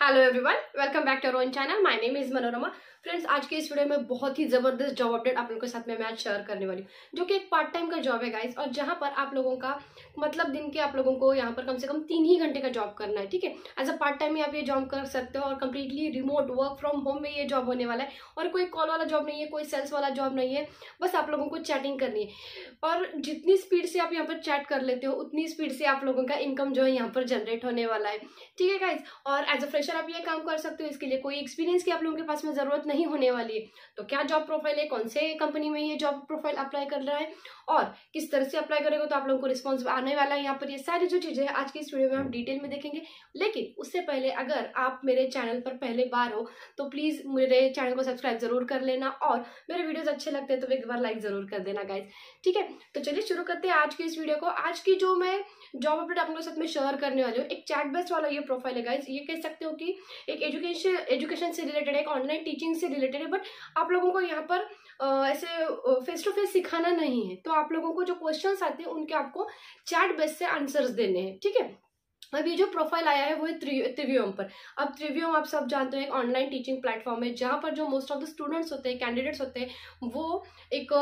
Hello everyone welcome back to our channel my name is Manorama friends आज के इस video में बहुत ही ज़बरदस्त जॉब अपडेट आप लोगों के साथ में मैं आज शेयर करने वाली हूँ, जो कि एक पार्ट टाइम का जॉब है गाइस और जहाँ पर आप लोगों का मतलब दिन के आप लोगों को यहाँ पर कम से कम तीन ही घंटे का जॉब करना है, ठीक है? एज अ पार्ट टाइम में आप ये जॉब कर सकते हो और completely remote work from home में ये जॉब होने वाला है। और कोई कॉल वाला जॉब नहीं है, कोई सेल्स वाला जॉब नहीं है, बस आप लोगों को चैटिंग करनी है। और जितनी स्पीड से आप यहाँ पर चैट कर लेते हो, उतनी स्पीड से आप लोगों का इनकम जो है यहाँ पर जनरेट होने वाला है, ठीक है गाइज़ और एज अ फ्रेशर आप ये काम कर सकते हो, इसके लिए कोई एक्सपीरियंस की आप लोगों के पास में ज़रूरत नहीं होने वाली है। तो क्या जॉब प्रोफ़ाइल है? कौन से कंपनी में ये जॉब प्रोफ़ाइल अप्लाई कर रहा है? और किस तरह से अप्लाई करेगा तो आप लोगों को रिस्पॉन्स आने वाला है। यहाँ पर ये सारी जो चीज़ें आज की इस वीडियो में हम डिटेल में देखेंगे। लेकिन उससे पहले अगर आप मेरे चैनल पर पहले बार हो तो प्लीज़ मेरे चैनल को सब्सक्राइब ज़रूर कर लेना और मेरे वीडियोज़ अच्छे लगते हैं तो एक बार लाइक ज़रूर कर देना गाइज़ ठीक है? तो चलिए शुरू करते हैं आज की इस वीडियो को। आज की जो मैं जॉब अपडेट आप लोगों के साथ में शेयर करने वाली हूँ। एक चैट बेस्ट वाला ये प्रोफ़ाइल है गाइज़ ये कह सकते हो कि एक एजुकेशन एजुकेशन से रिलेटेड है, एक ऑनलाइन टीचिंग से रिलेटेड है बट आप लोगों को यहाँ पर ऐसे फेस टू फेस सिखाना नहीं है। तो आप लोगों को जो क्वेश्चन आते हैं, उनके आपको चैट बेस से आंसर्स देने हैं, ठीक है? अब ये जो प्रोफ़ाइल आया है वो है त्रिव्यूम पर। अब त्रिव्यूम आप सब जानते हो, एक ऑनलाइन टीचिंग प्लेटफॉर्म है, जहाँ पर जो मोस्ट ऑफ़ द स्टूडेंट्स होते हैं कैंडिडेट्स होते हैं, वो एक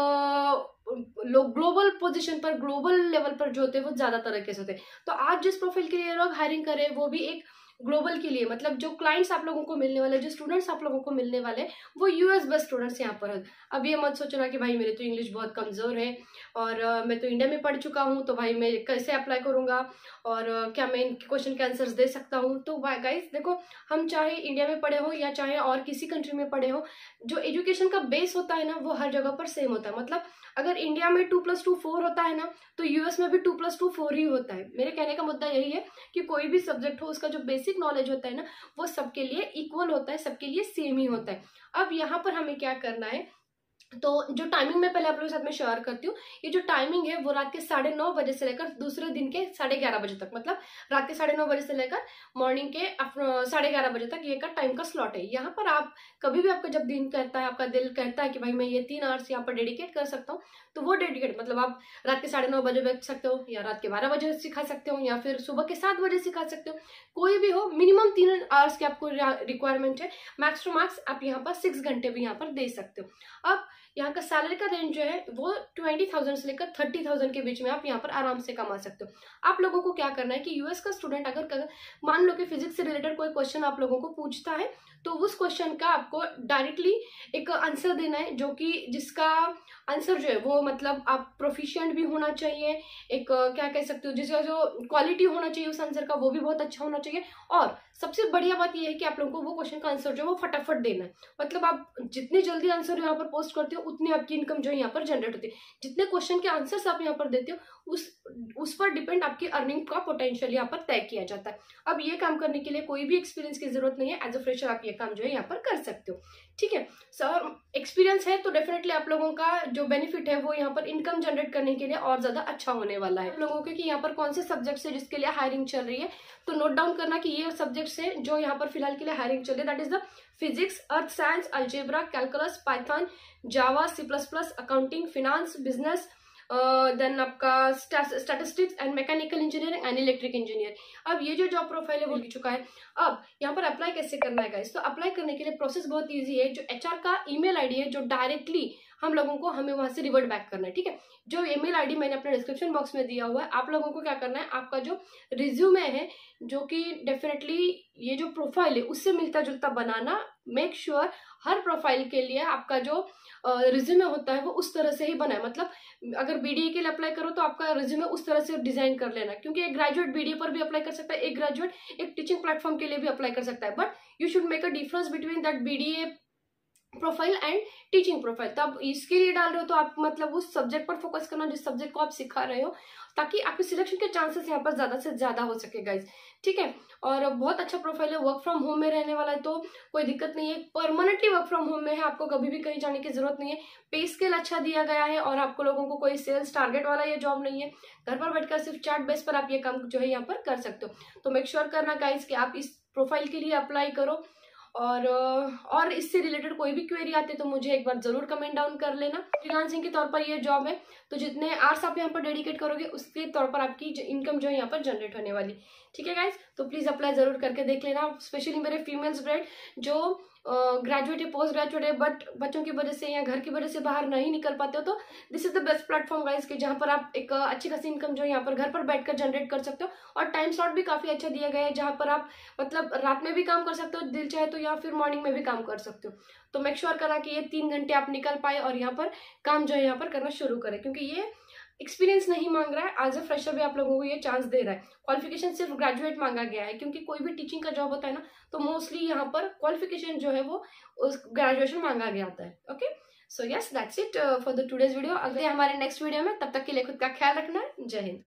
लोग ग्लोबल पोजीशन पर ग्लोबल लेवल पर जो होते हैं, वो ज़्यादा तरीके से होते हैं। तो आप जिस प्रोफ़ाइल के लिए लोग हायरिंग करें वो भी एक ग्लोबल के लिए मतलब जो क्लाइंट्स आप लोगों को मिलने वाले, जो स्टूडेंट्स आप लोगों को मिलने वाले, वो यूएस बस स्टूडेंट्स यहाँ पर अब ये मत सोचना कि भाई मेरे तो इंग्लिश बहुत कमज़ोर है और मैं तो इंडिया में पढ़ चुका हूँ तो भाई मैं कैसे अप्लाई करूँगा? और क्या मैं इनके क्वेश्चन के आंसर्स दे सकता हूँ? तो गाइज़ देखो, हम चाहे इंडिया में पढ़े हो या चाहे और किसी कंट्री में पढ़े हो, जो एजुकेशन का बेस होता है ना, वो हर जगह पर सेम होता है। मतलब अगर इंडिया में टू प्लस टू फोर होता है ना तो यूएस में भी टू प्लस टू फोर ही होता है। मेरे कहने का मुद्दा यही है कि कोई भी सब्जेक्ट हो, उसका जो बेसिक नॉलेज होता है ना, वो सबके लिए इक्वल होता है, सबके लिए सेम ही होता है। अब यहाँ पर हमें क्या करना है? तो जो टाइमिंग मैं पहले आप लोगों के साथ में शेयर करती हूँ, ये जो टाइमिंग है वो रात के साढ़े नौ बजे से लेकर दूसरे दिन के साढ़े ग्यारह बजे तक मतलब रात के साढ़े नौ बजे से लेकर मॉर्निंग के साढ़े ग्यारह बजे तक ये का टाइम का स्लॉट है। यहाँ पर आप कभी भी आपका जब दिन कहता है, आपका दिल कहता है कि भाई मैं ये तीन आवर्स यहाँ पर डेडिकेट कर सकता हूँ तो वो डेडिकेट मतलब आप रात के साढ़े नौ बजे बैठ सकते हो या रात के बारह बजे सिखा सकते हो या फिर सुबह के सात बजे सिखा सकते हो। कोई भी हो मिनिमम तीन आवर्स की आपको रिक्वायरमेंट है मैक्स टू मैक्स आप यहाँ पर सिक्स घंटे भी यहाँ पर दे सकते हो। अब यहाँ का सैलरी का रेंज जो है वो ट्वेंटी थाउज़ेंड से लेकर थर्टी थाउज़ेंड के बीच में आप यहाँ पर आराम से कमा सकते हो। आप लोगों को क्या करना है कि यूएस का स्टूडेंट अगर, अगर मान लो कि फिजिक्स से रिलेटेड कोई क्वेश्चन आप लोगों को पूछता है तो उस क्वेश्चन का आपको डायरेक्टली एक आंसर देना है जो कि जिसका आंसर जो है वो मतलब आप प्रोफिशियंट भी होना चाहिए एक क्या कह सकते हो जिसका जो क्वालिटी होना चाहिए उस आंसर का वो भी बहुत अच्छा होना चाहिए। और सबसे बढ़िया बात यह है कि आप लोगों को वो क्वेश्चन का आंसर जो है वो फटाफट देना है। मतलब आप जितने जल्दी आंसर यहाँ पर पोस्ट करते हो, उतनी आपकी इनकम जो है यहाँ पर जनरेट होती है। जितने क्वेश्चन के आंसर्स आप यहाँ पर देते हो उस उस पर डिपेंड आपकी अर्निंग का पोटेंशियल यहाँ पर तय किया जाता है। अब ये काम करने के लिए कोई भी एक्सपीरियंस की ज़रूरत नहीं है एज अ फ्रेशर आप ये काम जो है यहाँ पर कर सकते हो। ठीक है? सर एक्सपीरियंस है तो डेफिनेटली आप लोगों का जो बेनिफिट है वो यहाँ पर इनकम जनरेट करने के लिए और ज़्यादा अच्छा होने वाला है। लोगों के कि यहाँ पर कौन से सब्जेक्ट है जिसके लिए हायरिंग चल रही है? तो नोट डाउन करना कि ये सब्जेक्ट है जो यहाँ पर फ़िलहाल के लिए हायरिंग चल रही है। That is the physics earth science algebra calculus Python Java C plus plus accounting finance business then आपका statistics and mechanical engineering and electric engineer अब ये जो जॉब प्रोफ़ाइल है वो लिख चुका है। अब यहाँ पर अप्लाई कैसे करना है गाइस तो अप्लाई करने के लिए प्रोसेस बहुत ईजी है। जो एचआर का ईमेल आईडी है, जो डायरेक्टली हम लोगों को हमें वहाँ से रिवर्ट बैक करना है, ठीक है? जो ईमेल आईडी मैंने अपने डिस्क्रिप्शन बॉक्स में दिया हुआ है, आप लोगों को क्या करना है? आपका जो रिज्यूमे है, जो कि डेफिनेटली ये जो प्रोफ़ाइल है, उससे मिलता जुलता बनाना मेक श्योर sure हर प्रोफ़ाइल के लिए आपका जो रिज्यूमे होता है वो उस तरह से ही बना है मतलब अगर बीडीए के लिए अप्लाई करो तो आपका रिज्यूमे उस तरह से डिज़ाइन कर लेना, क्योंकि एक ग्रेजुएट बीडीए पर भी अप्लाई कर सकता है, एक ग्रेजुएट एक टीचिंग प्लेटफॉर्म के लिए भी अप्लाई कर सकता है। But you should make a difference between that BDA profile and teaching profile तो आप इसके लिए डाल रहे हो तो आप मतलब उस सब्जेक्ट पर फोकस करना जिस सब्जेक्ट को आप सिखा रहे हो, ताकि आपके सिलेक्शन के चांसेस यहाँ पर ज़्यादा से ज़्यादा हो सके गाइज़ ठीक है? और बहुत अच्छा प्रोफ़ाइल है वर्क फ्रॉम होम में रहने वाला है तो कोई दिक्कत नहीं है। परमानेंटली वर्क फ्रॉम होम में है, आपको कभी भी कहीं जाने की ज़रूरत नहीं है। पे स्केल अच्छा दिया गया है और आपको लोगों को कोई सेल्स टारगेट वाला ये जॉब नहीं है। घर पर बैठकर सिर्फ़ चार्ट बेस पर आप ये काम जो है यहाँ पर कर सकते हो। तो मेक श्योर करना गाइज़ कि आप इस प्रोफ़ाइल के लिए अप्लाई करो। और और इससे रिलेटेड कोई भी क्वेरी आती है तो मुझे एक बार ज़रूर कमेंट डाउन कर लेना। फ्रीलांसिंग के तौर पर ये जॉब है तो जितने आर्ट्स आप यहाँ पर डेडिकेट करोगे, उसके तौर पर आपकी इनकम जो है यहाँ पर जनरेट होने वाली। ठीक है गाइज़ तो प्लीज़ अप्लाई ज़रूर करके देख लेना स्पेशली मेरे फीमेल्स ब्रेड जो ग्रेजुएट है पोस्ट ग्रेजुएट है बट बच्चों की वजह से या घर की वजह से बाहर नहीं निकल पाते हो तो this is the best platform guys के जहाँ पर आप एक अच्छी खासी इनकम जो है यहाँ पर घर पर बैठकर जनरेट कर सकते हो। और टाइम स्लॉट भी काफ़ी अच्छा दिया गया है, जहाँ पर आप मतलब रात में भी काम कर सकते हो, दिल चाहे तो या फिर मॉर्निंग में भी काम कर सकते हो। तो मेक श्योर करा कि ये तीन घंटे आप निकल पाए और यहाँ पर काम जो है, यहाँ पर करना शुरू करें, क्योंकि ये एक्सपीरियंस नहीं मांग रहा है। एज अ फ्रेशर भी आप लोगों को ये चांस दे रहा है। क्वालिफिकेशन सिर्फ़ ग्रेजुएट मांगा गया है, क्योंकि कोई भी टीचिंग का जॉब होता है ना तो मोस्टली यहाँ पर क्वालिफिकेशन जो है वो उस ग्रेजुएशन मांगा गया होता है। Okay so yes that's it for the today's video अगले हमारे नेक्स्ट वीडियो में, तब तक के लिए खुद का ख्याल रखना जय हिंद।